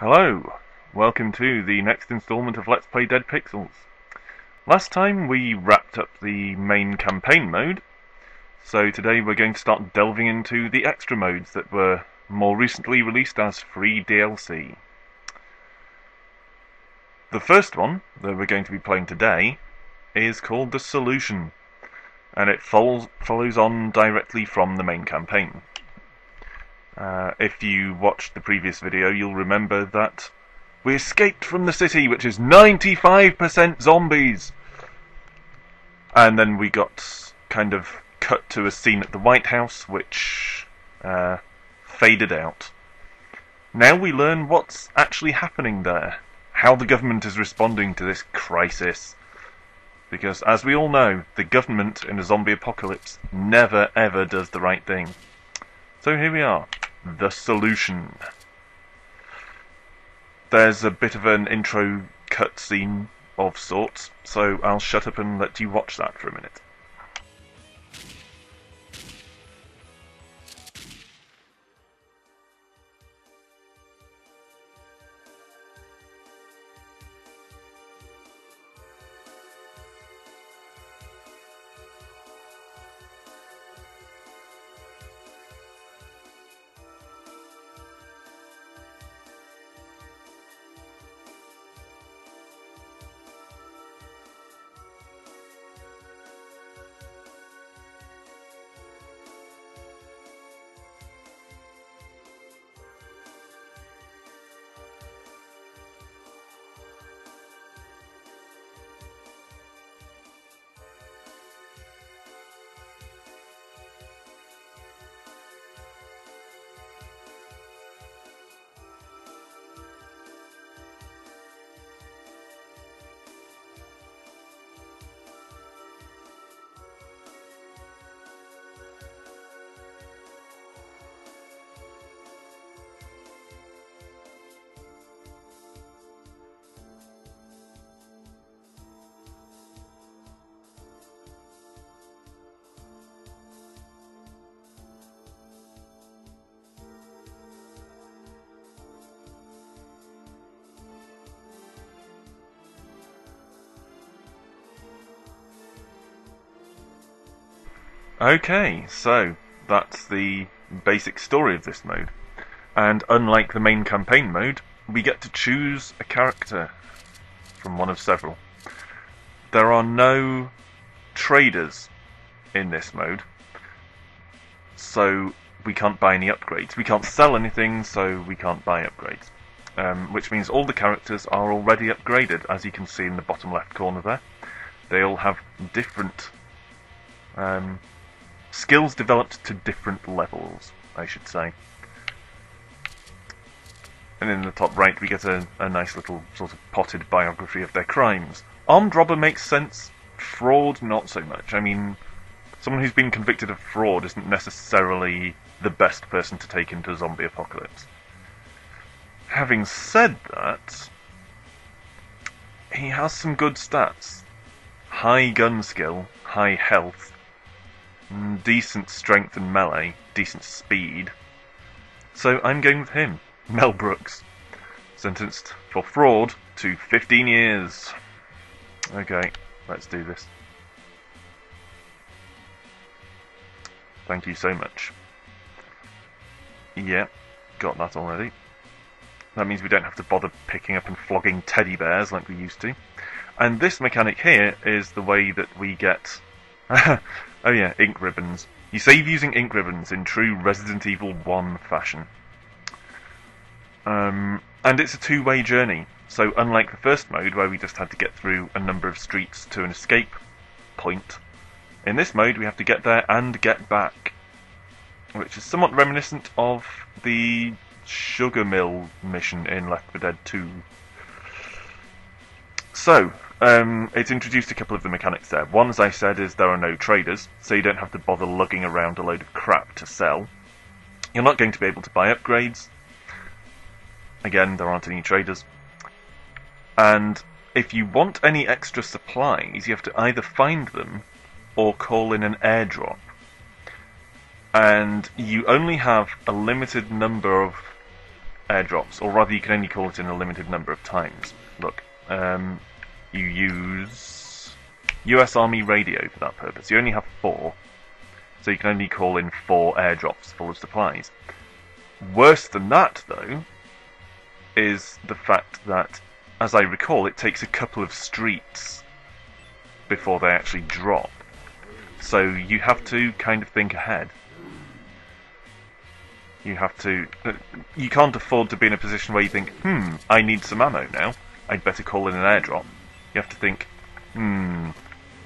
Hello, welcome to the next installment of Let's Play Dead Pixels. Last time we wrapped up the main campaign mode, so today we're going to start delving into the extra modes that were more recently released as free DLC. The first one that we're going to be playing today is called The Solution, and it follows, follows on directly from the main campaign. Uh, if you watched the previous video, you'll remember that we escaped from the city, which is 95% zombies! And then we got kind of cut to a scene at the White House, which uh, faded out. Now we learn what's actually happening there, how the government is responding to this crisis. Because, as we all know, the government in a zombie apocalypse never ever does the right thing. So here we are, the solution. There's a bit of an intro cutscene of sorts, so I'll shut up and let you watch that for a minute. Okay, so that's the basic story of this mode. And unlike the main campaign mode, we get to choose a character from one of several. There are no traders in this mode, so we can't buy any upgrades. We can't sell anything, so we can't buy upgrades. Um, which means all the characters are already upgraded, as you can see in the bottom left corner there. They all have different um, skills developed to different levels, I should say. And in the top right, we get a, a nice little sort of potted biography of their crimes. Armed robber makes sense, fraud not so much. I mean, someone who's been convicted of fraud isn't necessarily the best person to take into a zombie apocalypse. Having said that, he has some good stats. High gun skill, high health, decent strength and melee, decent speed. So I'm going with him, Mel Brooks. Sentenced for fraud to 15 years. Okay, let's do this. Thank you so much. Yeah, got that already. That means we don't have to bother picking up and flogging teddy bears like we used to. And this mechanic here is the way that we get Oh yeah, ink ribbons. You save using ink ribbons in true Resident Evil 1 fashion. Um, and it's a two-way journey. So unlike the first mode where we just had to get through a number of streets to an escape point, in this mode we have to get there and get back. Which is somewhat reminiscent of the sugar mill mission in Left 4 Dead 2. So, um, it's introduced a couple of the mechanics there. One, as I said, is there are no traders, so you don't have to bother lugging around a load of crap to sell. You're not going to be able to buy upgrades. Again, there aren't any traders. And if you want any extra supplies, you have to either find them or call in an airdrop. And you only have a limited number of airdrops, or rather, you can only call it in a limited number of times. Look, um, you use US Army radio for that purpose. You only have four, so you can only call in four airdrops full of supplies. Worse than that, though, is the fact that, as I recall, it takes a couple of streets before they actually drop. So you have to kind of think ahead. You have to. Uh, you can't afford to be in a position where you think, hmm, I need some ammo now. I'd better call in an airdrop. You have to think, hmm,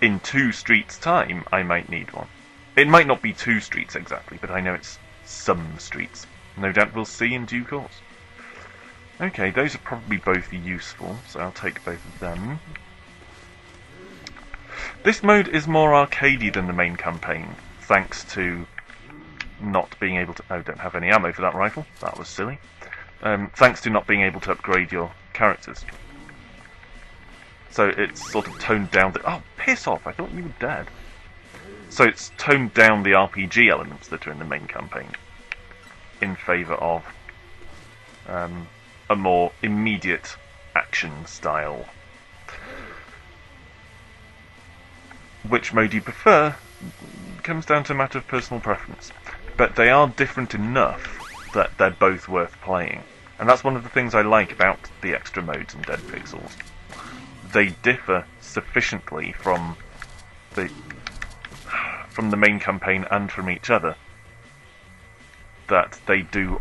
in two streets' time, I might need one. It might not be two streets exactly, but I know it's some streets. No doubt we'll see in due course. Okay, those are probably both useful, so I'll take both of them. This mode is more arcadey than the main campaign, thanks to not being able to... Oh, don't have any ammo for that rifle. That was silly. Um, thanks to not being able to upgrade your characters. So it's sort of toned down the... Oh, piss off! I thought you were dead. So it's toned down the RPG elements that are in the main campaign in favour of um, a more immediate action style. Which mode you prefer comes down to a matter of personal preference but they are different enough that they're both worth playing. And that's one of the things I like about the extra modes in Dead Pixels. They differ sufficiently from the from the main campaign and from each other that they do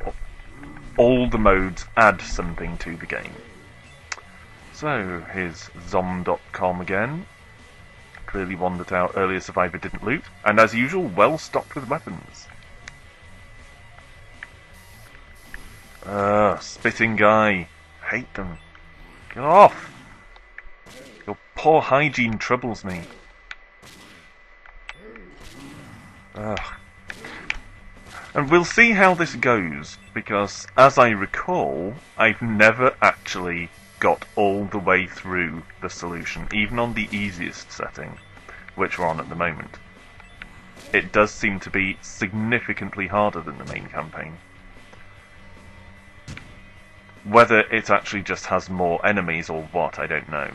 all the modes add something to the game. So here's Zom.com again. Clearly one that our earlier survivor didn't loot, and as usual, well stocked with weapons. Ugh, spitting guy. Hate them. Get off! Your poor hygiene troubles me. Ugh. And we'll see how this goes, because as I recall, I've never actually got all the way through the solution, even on the easiest setting, which we're on at the moment. It does seem to be significantly harder than the main campaign. Whether it actually just has more enemies or what, I don't know.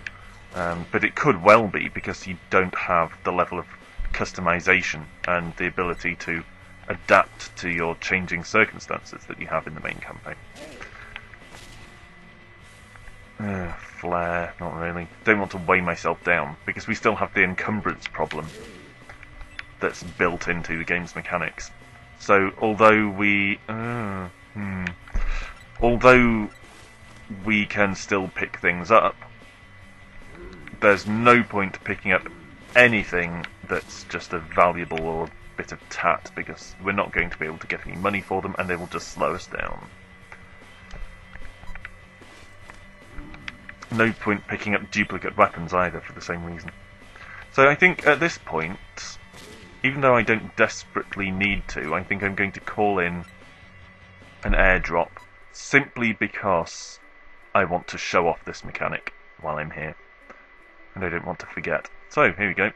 Um, but it could well be because you don't have the level of customization and the ability to adapt to your changing circumstances that you have in the main campaign. Uh, flare, not really. Don't want to weigh myself down because we still have the encumbrance problem that's built into the game's mechanics. So although we, uh, hmm, although we can still pick things up, there's no point picking up anything that's just a valuable or bit of tat because we're not going to be able to get any money for them and they will just slow us down. No point picking up duplicate weapons either for the same reason. So I think at this point, even though I don't desperately need to, I think I'm going to call in an airdrop simply because I want to show off this mechanic while I'm here. And I don't want to forget. So, here we go.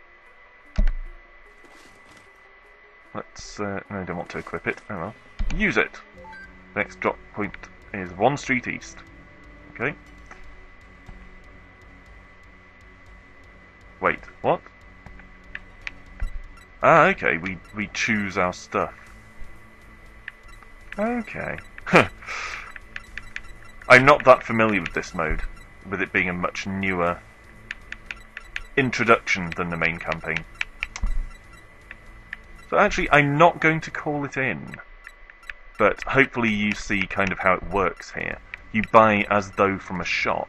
Let's, uh, no, I don't want to equip it. Oh well. Use it! Next drop point is one street east. Okay. Wait, what? Ah, okay, we, we choose our stuff. Okay. I'm not that familiar with this mode, with it being a much newer introduction than the main campaign. So actually, I'm not going to call it in, but hopefully you see kind of how it works here. You buy as though from a shop,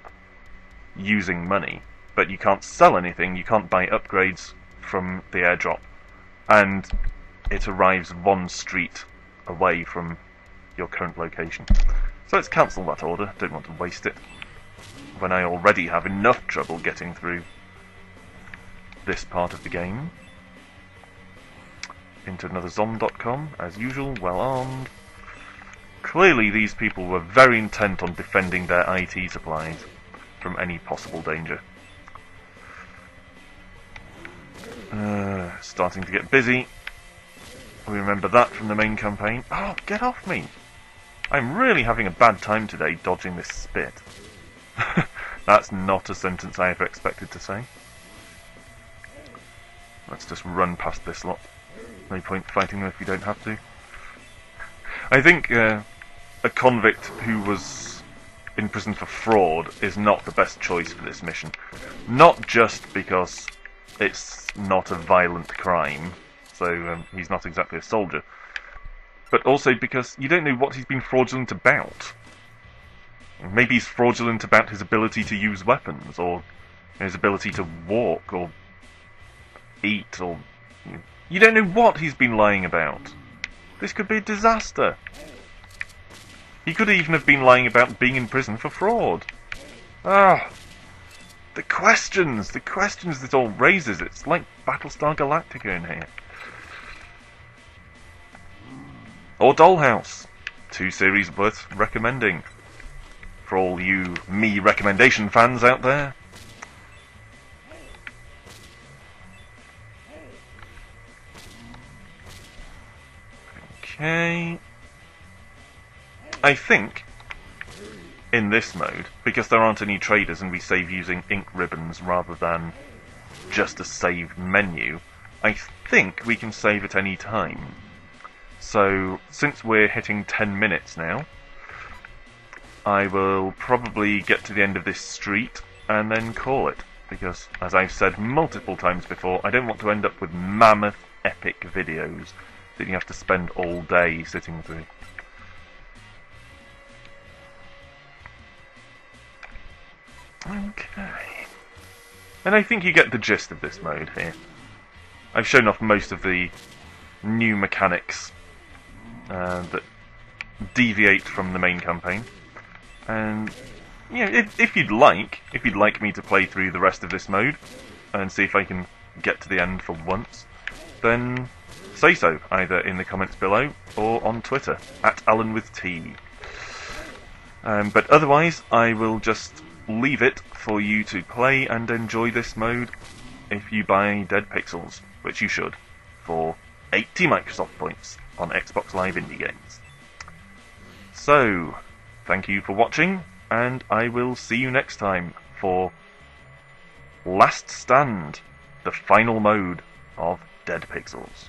using money, but you can't sell anything, you can't buy upgrades from the airdrop, and it arrives one street away from your current location. So let's cancel that order, don't want to waste it. When I already have enough trouble getting through this part of the game. Into another Zom.com, as usual, well armed. Clearly these people were very intent on defending their IT supplies from any possible danger. Uh, starting to get busy. We remember that from the main campaign. Oh, get off me! I'm really having a bad time today dodging this spit. That's not a sentence I ever expected to say. Let's just run past this lot. No point fighting them if you don't have to. I think uh, a convict who was in prison for fraud is not the best choice for this mission. Not just because it's not a violent crime, so um, he's not exactly a soldier, but also because you don't know what he's been fraudulent about. Maybe he's fraudulent about his ability to use weapons, or his ability to walk, or eat, or. You don't know what he's been lying about. This could be a disaster. He could even have been lying about being in prison for fraud. Ah. The questions! The questions this all raises. It's like Battlestar Galactica in here. Or Dollhouse. Two series worth recommending. For all you me recommendation fans out there. Okay. I think in this mode, because there aren't any traders and we save using ink ribbons rather than just a save menu, I think we can save at any time. So, since we're hitting 10 minutes now, I will probably get to the end of this street and then call it. Because, as I've said multiple times before, I don't want to end up with mammoth epic videos that you have to spend all day sitting through. Okay. And I think you get the gist of this mode here. I've shown off most of the new mechanics uh, that deviate from the main campaign. And yeah, if, if you'd like, if you'd like me to play through the rest of this mode and see if I can get to the end for once, then say so, either in the comments below or on Twitter, at Alan with Tea. Um, but otherwise, I will just leave it for you to play and enjoy this mode if you buy Dead Pixels, which you should, for 80 Microsoft points on Xbox Live Indie Games. So, thank you for watching, and I will see you next time for Last Stand, the final mode of Dead Pixels.